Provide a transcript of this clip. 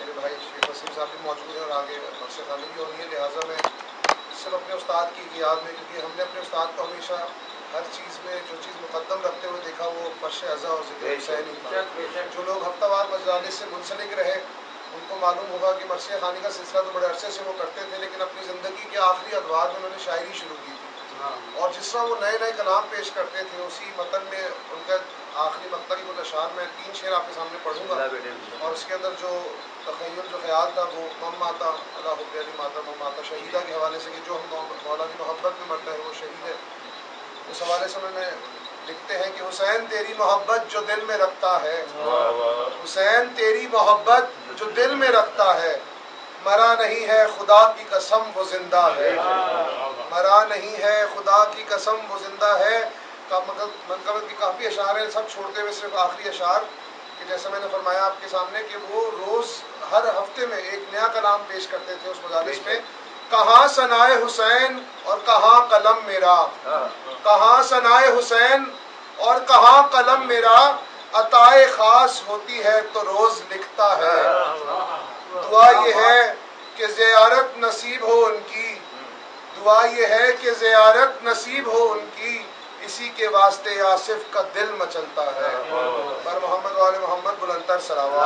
میرے بھائی شیخ وسیم صاحب بھی موجود ہیں اور آگے مرشد خانی بھی ہونی ہے لہٰذا میں صرف اپنے استاد کی یاد میں کیونکہ ہم نے اپنے استاد کو ہمیشہ ہر چیز میں جو چیز مقدم رکھتے ہوئے دیکھا وہ فرش اعضا اور ذکر حسین تھا جو لوگ ہفتہ وار مجالس سے منسلک رہے ان کو معلوم ہوگا کہ مرثیہ خانی کا سلسلہ تو بڑے عرصے سے وہ کرتے تھے لیکن اپنی زندگی کے آخری ادوار میں انہوں نے شاعری شروع کی تھی۔ اور جس طرح وہ نئے نئے کلام پیش کرتے تھے اسی متن میں ان کا آخری مقطع اشعار میں تین شعر آپ کے سامنے پڑھوں گا اور اس کے اندر جو تخیل جو خیال تھا وہ مم ماتا اللہ حب علی ماتا مم ماتا شہیدہ کے حوالے سے کہ جو ہم مولا کی محبت میں مرتا ہے وہ شہید ہے۔ اس حوالے سے نے لکھتے ہیں کہ حسین تیری محبت جو دل میں رکھتا ہے۔ حسین تیری محبت جو دل میں رکھتا ہے۔ مرا نہیں ہے خدا کی قسم وہ زندہ ہے۔ مرا نہیں ہے خدا کی قسم وہ زندہ ہے۔ منقبت کی کافی اشعار ہیں سب چھوڑتے ہوئے صرف آخری اشعار کہ جیسے میں نے فرمایا آپ کے سامنے کہ وہ روز ہر ہفتے میں ایک نیا کلام پیش کرتے تھے اس مجالس میں۔ کہاں سنائے حسین اور کہاں قلم میرا؟ کہاں سنائے حسین اور کہاں قلم میرا؟ عطائے خاص ہوتی ہے تو روز لکھتا ہے۔ دعا یہ ہے کہ زیارت نصیب ہو ان کی۔ دعا یہ ہے کہ زیارت نصیب ہو ان کی۔ اسی کے واسطے آصف کا دل مچلتا ہے۔ پر محمد والے محمد بلندر سراوا